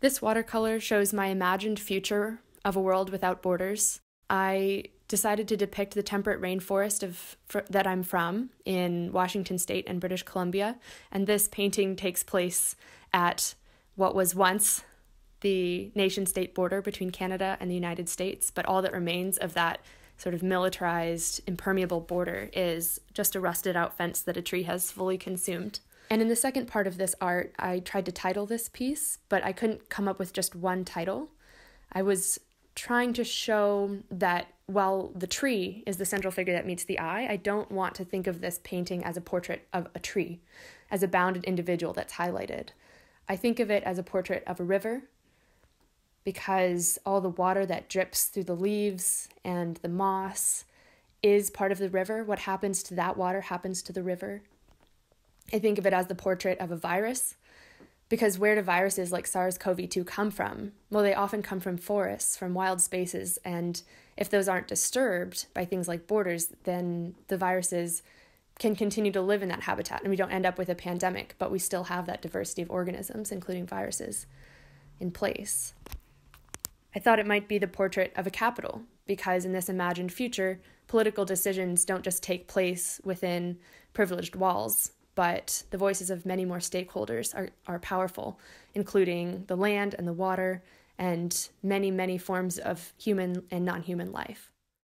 This watercolor shows my imagined future of a world without borders. I decided to depict the temperate rainforest of fr- that I'm from in Washington State and British Columbia, and this painting takes place at what was once the nation state border between Canada and the United States, but all that remains of that sort of militarized, impermeable border is just a rusted out fence that a tree has fully consumed. And in the second part of this art, I tried to title this piece, but I couldn't come up with just one title. I was trying to show that while the tree is the central figure that meets the eye, I don't want to think of this painting as a portrait of a tree, as a bounded individual that's highlighted. I think of it as a portrait of a river because all the water that drips through the leaves and the moss is part of the river. What happens to that water happens to the river. I think of it as the portrait of a virus because where do viruses like SARS CoV 2 come from? Well, they often come from forests, from wild spaces, and if those aren't disturbed by things like borders, then the viruses can continue to live in that habitat and we don't end up with a pandemic, but we still have that diversity of organisms, including viruses, in place. I thought it might be the portrait of a capital, because in this imagined future, political decisions don't just take place within privileged walls, but the voices of many more stakeholders are, are powerful, including the land and the water and many, many forms of human and non human life.